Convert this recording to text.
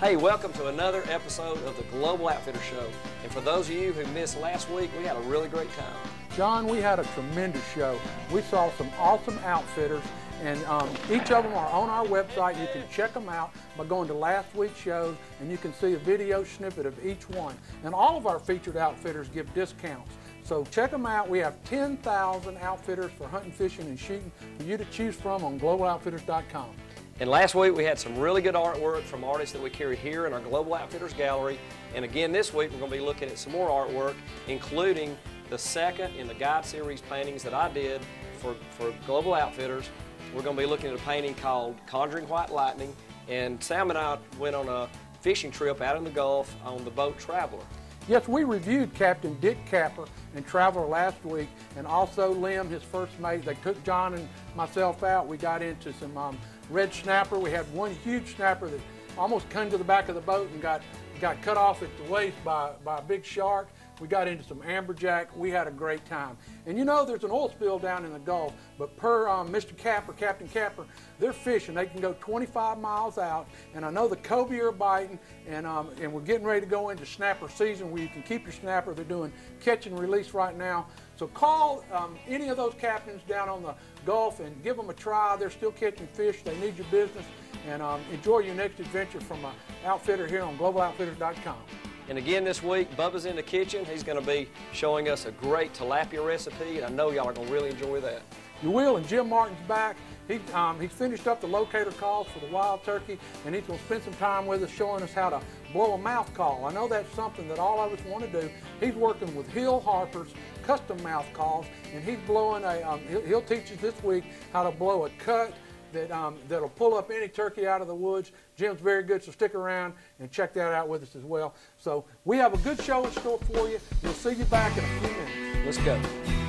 Hey, welcome to another episode of the Global Outfitter Show. And for those of you who missed last week, we had a really great time. John, we had a tremendous show. We saw some awesome outfitters, and um, each of them are on our website. You can check them out by going to last week's shows, and you can see a video snippet of each one. And all of our featured outfitters give discounts. So check them out. We have 10,000 outfitters for hunting, fishing, and shooting for you to choose from on globaloutfitters.com. And last week we had some really good artwork from artists that we carry here in our Global Outfitters Gallery. And again this week we're going to be looking at some more artwork, including the second in the guide series paintings that I did for, for Global Outfitters. We're going to be looking at a painting called Conjuring White Lightning. And Sam and I went on a fishing trip out in the Gulf on the boat Traveler. Yes, we reviewed Captain Dick Capper and Traveler last week, and also Lim, his first mate. They took John and myself out. We got into some um, red snapper. We had one huge snapper that almost came to the back of the boat and got got cut off at the waist by, by a big shark. We got into some amberjack. We had a great time. And you know, there's an oil spill down in the Gulf, but per um, Mr. Capper, Captain Capper, they're fishing. They can go 25 miles out. And I know the cobia are biting, and, um, and we're getting ready to go into snapper season where you can keep your snapper. They're doing catch and release right now. So call um, any of those captains down on the Gulf and give them a try. They're still catching fish. They need your business. And um, enjoy your next adventure from an outfitter here on globaloutfitters.com. And again this week, Bubba's in the kitchen. He's going to be showing us a great tilapia recipe, and I know y'all are going to really enjoy that. You will, and Jim Martin's back. He, um, he's finished up the locator calls for the wild turkey, and he's going to spend some time with us showing us how to blow a mouth call. I know that's something that all of us want to do. He's working with Hill Harper's custom mouth calls, and he's blowing a, um, he'll, he'll teach us this week how to blow a cut that, um, that'll pull up any turkey out of the woods. Jim's very good, so stick around and check that out with us as well. So we have a good show in store for you. We'll see you back in a few minutes. Let's go.